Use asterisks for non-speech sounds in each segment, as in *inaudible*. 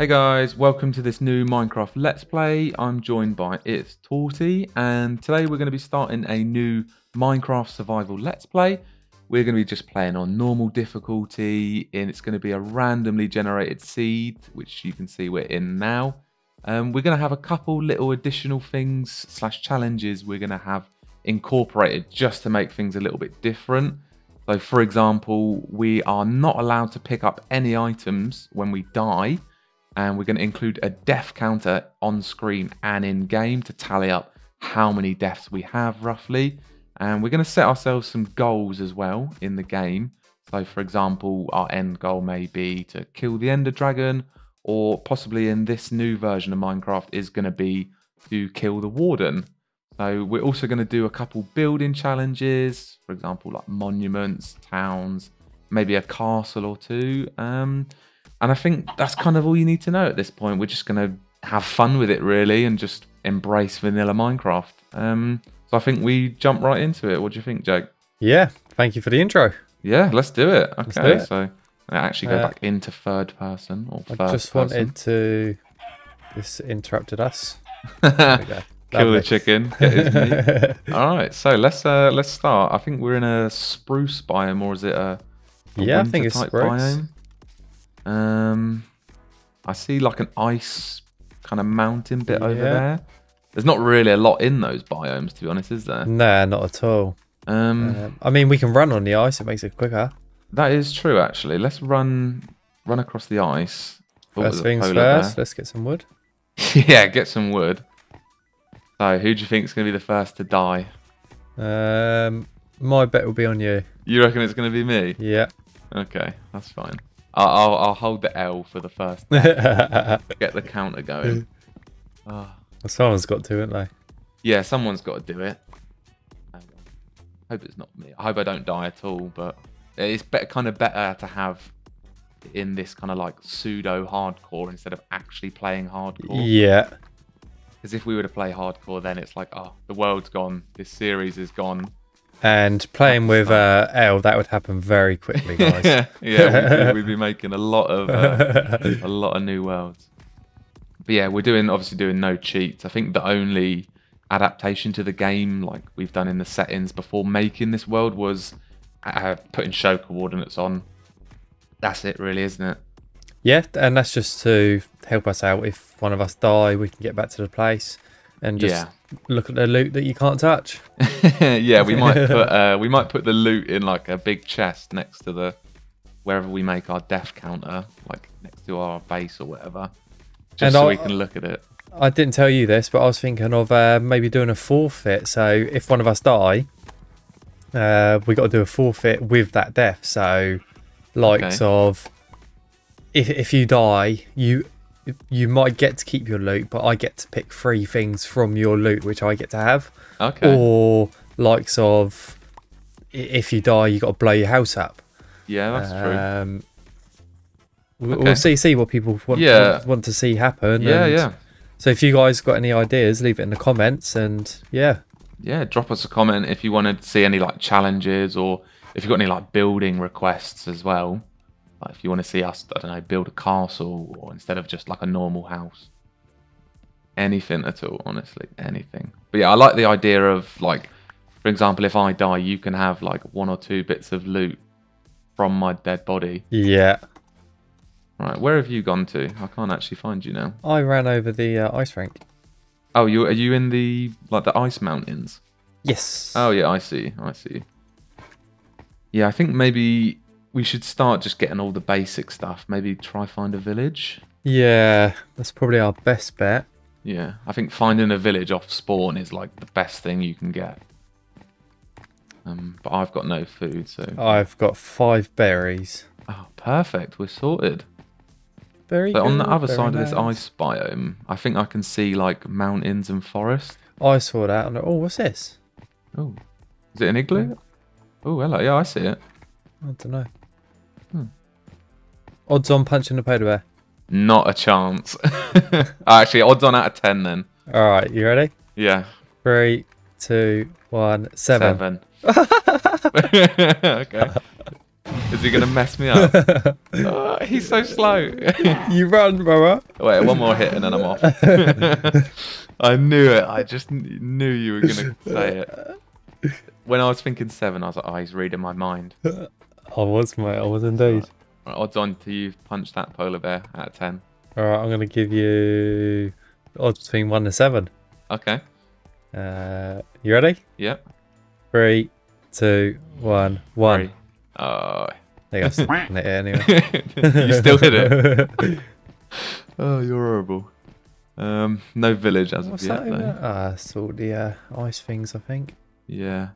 Hey guys, welcome to this new Minecraft Let's Play. I'm joined by ItzTorty, and today we're going to be starting a new Minecraft Survival Let's Play. We're going to be just playing on normal difficulty, and it's going to be a randomly generated seed, which you can see we're in now. Um, we're going to have a couple little additional things slash challenges we're going to have incorporated just to make things a little bit different. So, for example, we are not allowed to pick up any items when we die, and we're going to include a death counter on screen and in game to tally up how many deaths we have roughly. And we're going to set ourselves some goals as well in the game. So, for example, our end goal may be to kill the Ender Dragon, or possibly in this new version of Minecraft is going to be to kill the Warden. So we're also going to do a couple building challenges, for example, like monuments, towns, maybe a castle or two. Um, and I think that's kind of all you need to know at this point. We're just going to have fun with it, really, and just embrace vanilla Minecraft. Um, so I think we jump right into it. What do you think, Jake? Yeah, thank you for the intro. Yeah, let's do it. Okay, do it. so I actually go Uh, back into third person or I first just person. wanted to. This interrupted us. *laughs* There we go. Kill the chicken. Get his meat. *laughs* All right, so let's uh let's start. I think we're in a spruce biome, or is it a, a Yeah, I think it's spruce. biome? Um, I see like an ice kind of mountain bit over there. There's not really a lot in those biomes, to be honest, is there? Nah, not at all. Um, Um, I mean, we can run on the ice. It makes it quicker. that is true actually. Let's run run across the ice. Oh, First things first. bear. Let's get some wood. *laughs* yeah, get some wood. So, who do you think is going to be the first to die? Um, my bet will be on you. You reckon it's going to be me? Yeah. Okay, that's fine. I'll, I'll, I'll hold the L for the first. Get the counter going. *laughs* Ah, Someone's got to, haven't they? yeah, someone's got to do it. I hope it's not me. I hope I don't die at all. But it's better, kind of better to have in this kind of like pseudo hardcore instead of actually playing hardcore. Yeah. Because if we were to play hardcore, then it's like, oh, the world's gone. This series is gone. And playing with uh, L, that would happen very quickly, *laughs* guys. yeah, yeah, we'd, be- we'd be making a lot of uh, *laughs* a lot of new worlds. But yeah, we're doing obviously doing no cheats. I think the only adaptation to the game, like we've done in the settings before making this world, was uh, putting show coordinates on. That's it, really, isn't it? Yeah, and that's just to help us out. If one of us die, we can get back to the place and just Yeah. look at the loot that you can't touch. *laughs* yeah, we might put *laughs* uh, we might put the loot in like a big chest next to the wherever we make our death counter, like next to our base or whatever, just And so I'll- we can look at it. I didn't tell you this, but I was thinking of uh, maybe doing a forfeit. So if one of us die, uh, we got to do a forfeit with that death. So, likes Okay. of if if you die, you you might get to keep your loot, but I get to pick three things from your loot, which I get to have. Okay. Or likes of if you die, you got to blow your house up. yeah, that's true. Um, Okay. We'll see see what people want, Yeah. want, to see happen. Yeah, yeah. So if you guys got any ideas, leave it in the comments. And yeah, yeah, drop us a comment if you want to see any like challenges or if you've got any like building requests as well. Like if you want to see us, I don't know, build a castle or instead of just like a normal house. Anything at all, honestly, anything. But yeah, I like the idea of like, for example, if I die, you can have like one or two bits of loot from my dead body. yeah. Right, where have you gone to? I can't actually find you now. I ran over the uh, ice rink. Oh, you are you in the like the ice mountains? Yes. Oh yeah, I see. I see. Yeah, I think maybe we should start just getting all the basic stuff. Maybe try find a village. Yeah, that's probably our best bet. Yeah, I think finding a village off spawn is like the best thing you can get. Um, but I've got no food, so I've got five berries. oh, perfect. We're sorted. Very But on the other side of this ice biome, I think I can see like mountains and forest. I saw that. And, oh, what's this? Oh, is it an igloo? Oh, hello. Yeah, I see it. I don't know. Odds on punching the polar bear. Not a chance. *laughs* Actually, odds on out of ten then. All right, you ready? Yeah, Three, two, one, seven. Seven. *laughs* okay. Is he gonna mess me up? Oh, *laughs* he's so slow. you run, brother. Wait, one more hit and then I'm off. I knew it. I just knew you were gonna say it. When I was thinking seven, I was like, "Oh, he's reading my mind." I was, mate. I was indeed. Right, odds on to you punch that polar bear out of ten. All right, I'm going to give you odds between one and seven. Okay. Uh, you ready? Yep. Three, two, one, one. Three. Oh. There you go. I'm hit it anyway. *laughs* you still hit it. *laughs* Oh, you're horrible. Um, no village as What's of yet, in though. Ah, it's all the uh, ice things, I think. Yeah.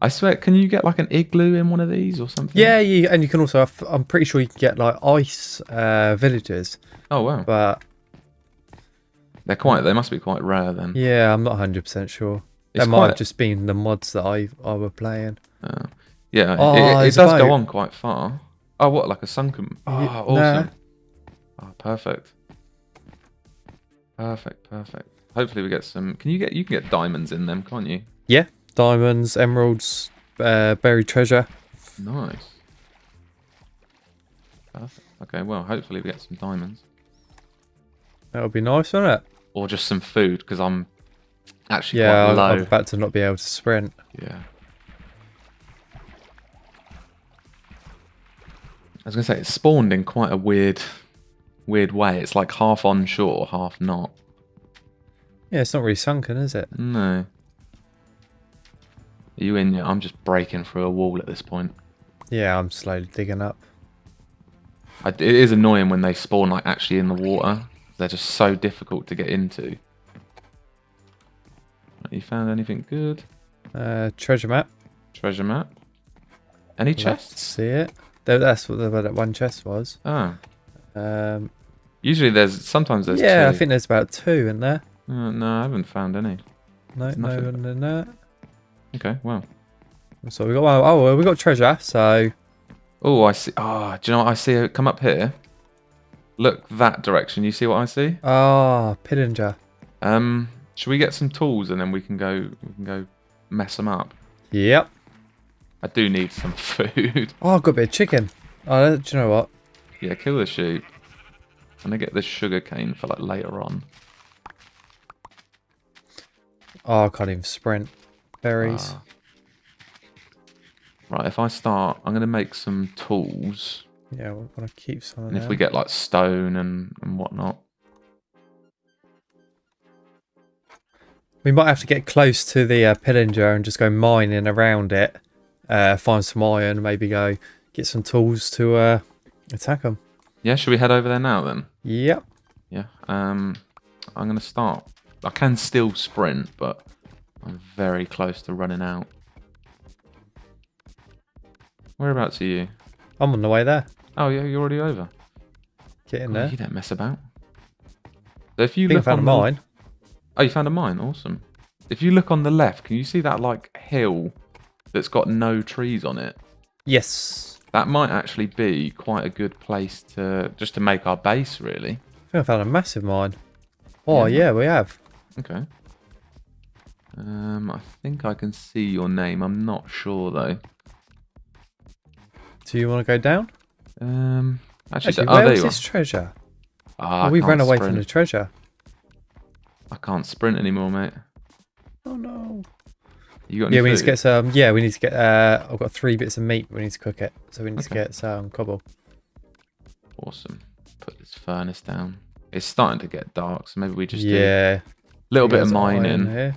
I swear, can you get like an igloo in one of these or something? Yeah, you, and you can also. have- I'm pretty sure you can get like ice uh, villages, Oh wow. but They're quite. They must be quite rare then. yeah, I'm not 100 percent sure. It's that might have just been the mods that I I were playing. Uh, yeah. Oh, it, it there's does go on quite far. Oh, what? Like a sunken? Oh, awesome. Oh, perfect. Perfect. Perfect. Hopefully we get some. Can you get? You can get diamonds in them, can't you? Diamonds, emeralds, uh, buried treasure. Nice. Perfect. Okay. Well, hopefully we get some diamonds. That would be nice, wouldn't it? or just some food because I'm actually Yeah, quite I'm. I'm about to not be able to sprint. Yeah. I was gonna say it spawned in quite a weird, weird way. It's like half onshore, half not. Yeah, it's not really sunken, is it? No. Are you in? I'm just breaking through a wall at this point. Yeah, I'm slowly digging up. I, it is annoying when they spawn like actually in the water. They're just so difficult to get into. You found anything good? Uh, treasure map. Treasure map? Any chests? See it? Tha- That's what the, that one chest was. Ah. Um, Usually there's sometimes there's yeah, I think there's about two in there. Uh, no, I haven't found any. No, There's no nothing. One in there. Okay, wow. So we got. Oh, we got treasure. So Oh, I see. Oh, do you know what I see? it Come up here. Look that direction. You see what I see? ah, Pillager. Um, should we get some tools and then we can go? We can go mess them up. Yep. I do need some *laughs* food. Oh, I've got a bit of chicken. Oh, do you know what? yeah, kill the sheep. And I get this sugar cane for like later on. Oh, I can't even sprint. Berries. Ah. Right, if I start, I'm gonna make some tools. yeah, we're gonna keep some of And if we get like stone and, and whatnot. We might have to get close to the uh, pillager and just go mining around it. Uh, find some iron, maybe go get some tools to uh, attack them. Yeah, should we head over there now then? Yep. Yeah. Um, I'm gonna start. I can still sprint, but I'm very close to running out. Whereabouts are you? I'm on the way there. Oh yeah, you're already over. Get in Oh, there. you don't mess about. So if you I think I look found a on the- mine. Oh, you found a mine. Awesome. If you look on the left, can you see that like hill that's got no trees on it? Yes. That might actually be quite a good place to just to make our base, really. I think I found a massive mine. Oh, Yeah. yeah, we have. Okay. Um, I think I can see your name. I'm not sure though. Do you want to go down? Um, actually, Actually, oh, where there was you are. this treasure? Ah, Oh, we ran away from the treasure. I can't sprint anymore, mate. Oh, no. You got Yeah, we need to get some. Yeah, we need to get. Uh, I've got three bits of meat. We need to cook it, so we need to get some cobble. Awesome. Put this furnace down. It's starting to get dark, so maybe we just do yeah, a little bit of mining.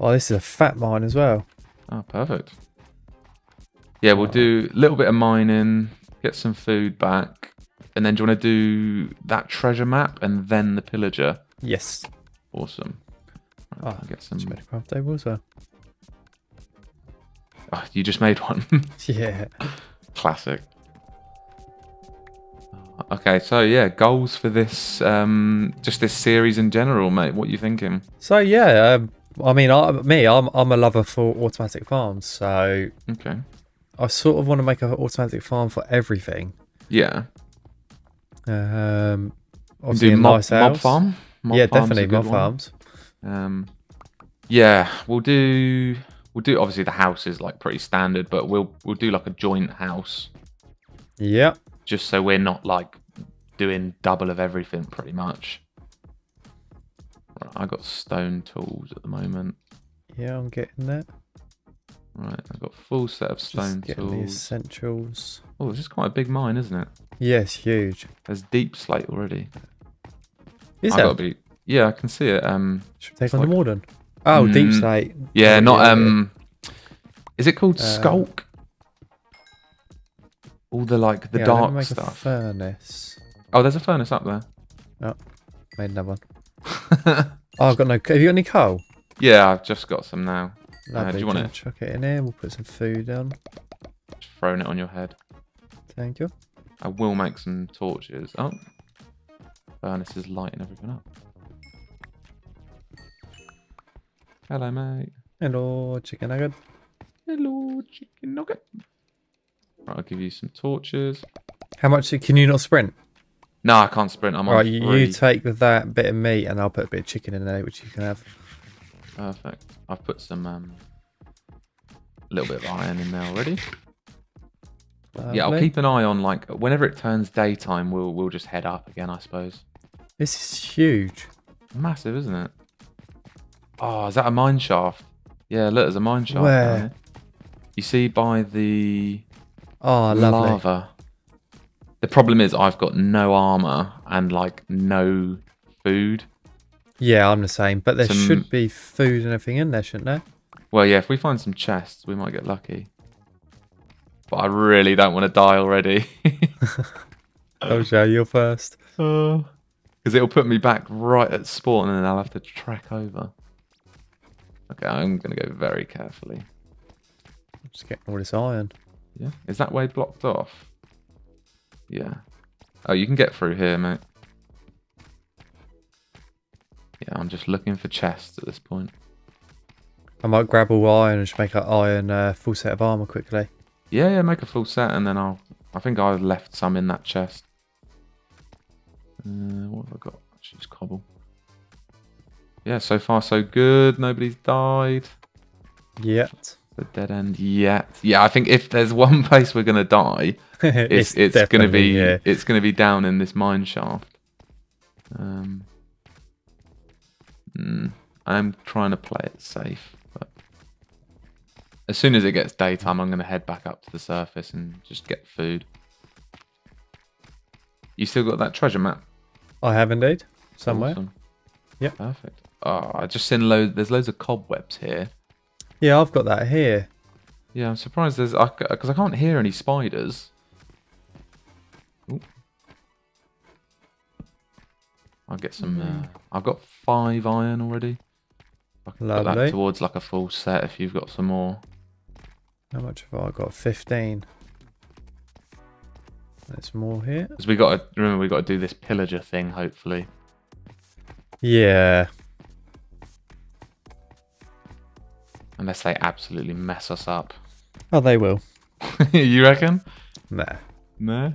Oh, this is a fat mine as well. Oh, perfect. Yeah, we'll do a little bit of mining, get some food back, and then do you want to do that treasure map and then the pillager? Yes. Awesome. Right, Oh, I'll get some. Made a craft table as well. Oh, you just made one. *laughs* Yeah. Classic. Okay, so yeah, goals for this, um, just this series in general, mate. What are you thinking? So yeah, um, I mean, I, me, I'm I'm a lover for automatic farms, so Okay. I sort of want to make an automatic farm for everything. Yeah. Um, obviously do mob, nice mob farm. Mob yeah, definitely mob one. farms. Um, yeah, we'll do we'll do obviously the house is like pretty standard, but we'll we'll do like a joint house Yep. just so we're not like doing double of everything pretty much. Right, I got stone tools at the moment. Yeah, I'm getting that. Right, I've got full set of stone Just getting the essentials. Oh, this is quite a big mine, isn't it? Yes, huge. There's deepslate already. Is that? be. Yeah, I can see it. Um, Should we take on like- the Warden? Oh, deep Mm, slate. yeah, Oh, not yeah, um. Is it called Uh, sculk? All the like the Yeah, dark stuff. furnace. Oh, there's a furnace up there. Oh, made another one. *laughs* Oh, I've got no. Have you got any coal? yeah, I've just got some now. Uh, Lovely. do you want it? Chuck it in here. We'll put some food on. Just throwing it on your head. Thank you. I will make some torches. Oh, furnace is lighting everything up. Hello, mate. Hello, chicken nugget. Hello, chicken nugget. Right, I'll give you some torches. How much can you not sprint? No, I can't sprint. I'm on Right, you, three. you take that bit of meat, and I'll put a bit of chicken in there, which you can have. Perfect. I've put some um, a little bit of iron in there already. Yeah, I'll keep an eye on like whenever it turns daytime, we'll we'll just head up again, I suppose. This is huge. Massive, isn't it? Oh, is that a mine shaft? Yeah, look, there's a mine shaft. Where? You see by the Oh, lovely. lava. The problem is I've got no armor and like no food. Yeah, I'm the same. But there Some- should be food and everything in there, shouldn't there? Well, yeah, if we find some chests, we might get lucky. But I really don't want to die already. *laughs* I'll you're first. Uh. Because it'll put me back right at spawn and then I'll have to trek over. Okay, I'm going to go very carefully. I'm just getting all this iron. Yeah. Is that way blocked off? Yeah. Oh, you can get through here, mate. Yeah, I'm just looking for chests at this point. I might grab all iron and just make an iron uh, full set of armor quickly. Yeah, yeah, make a full set and then I'll... I think I left some in that chest. Uh, what have I got? Actually, just cobble. Yeah, so far so good. Nobody's died. Yep. The dead end yet. Yeah, I think if there's one *laughs* place we're gonna die, *laughs* it's it's, gonna be yeah. it's gonna be down in this mine shaft. Um, mm, I'm trying to play it safe, but as soon as it gets daytime, I'm gonna head back up to the surface and just get food. You still got that treasure map I have indeed. Somewhere. Awesome. Yep. Perfect. Oh, I just seen loads. There's loads of cobwebs here. Yeah, I've got that here. Yeah, I'm surprised there's because I, can't hear any spiders. Ooh. I'll get some. Uh, I've got five iron already. I can put Lovely. that towards like a full set if you've got some more. How much have I got? 15. There's more here. Because we got to remember we got to do this pillager thing. Hopefully, Yeah. Unless they absolutely mess us up. *laughs* Oh, they will. you reckon? Nah. No.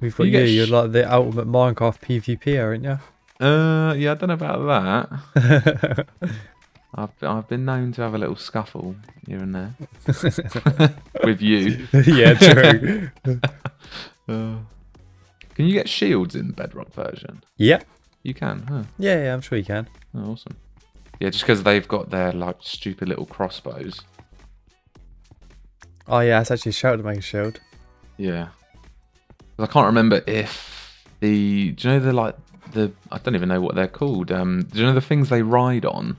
We've got you. you. You're like the ultimate Minecraft PvP, aren't you? Uh, yeah, I don't know about that. *laughs* I've I've been known to have a little scuffle here and there *laughs* with you. yeah, true. Uh, can you get shields in Bedrock version? yeah. You can, huh? Yeah, yeah, I'm sure you can. Oh, awesome. Yeah, just because they've got their like stupid little crossbows. Oh, yeah, it's actually a shout to make a shield. Yeah. I can't remember if the. Do you know the like the? I don't even know what they're called. Um, do you know the things they ride on?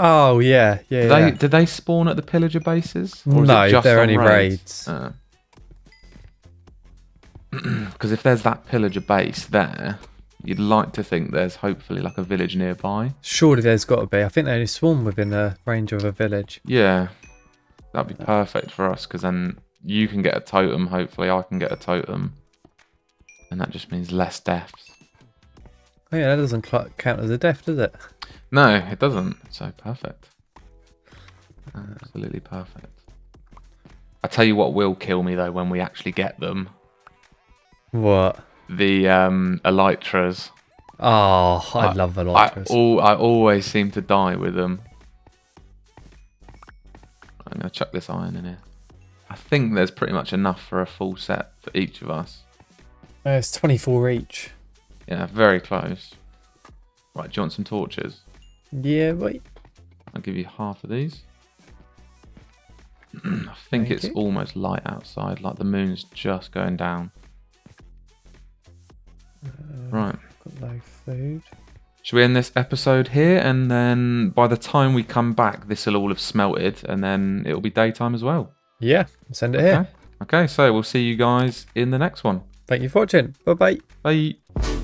Oh, yeah, yeah, Did yeah. they did they spawn at the pillager bases? No, just they're on only raids. Because *clears throat* if there's that pillager base there, you'd like to think there's hopefully like a village nearby. Surely there's got to be. I think they only swarm within the range of a village. Yeah, that'd be perfect for us because then you can get a totem. Hopefully, I can get a totem, and that just means less deaths. Oh, yeah, that doesn't count as a death, does it? No, it doesn't. So perfect. Absolutely perfect. I tell you what will kill me though when we actually get them. What? The um elytras. Oh, I, I- love the I, Elytras. I always seem to die with them. I'm gonna chuck this iron in here. I think there's pretty much enough for a full set for each of us. Uh, it's 24 each. Yeah, very close. Right, do you want some torches? Yeah, wait. I'll give you half of these. *clears throat* I think Thank it's you. almost light outside, like the moon's just going down. Right. Got no food. Should we end this episode here? And then by the time we come back, this will all have smelted, and then it'll be daytime as well. Yeah, send it here. Okay. Okay, so we'll see you guys in the next one. Thank you for watching. Bye bye. Bye.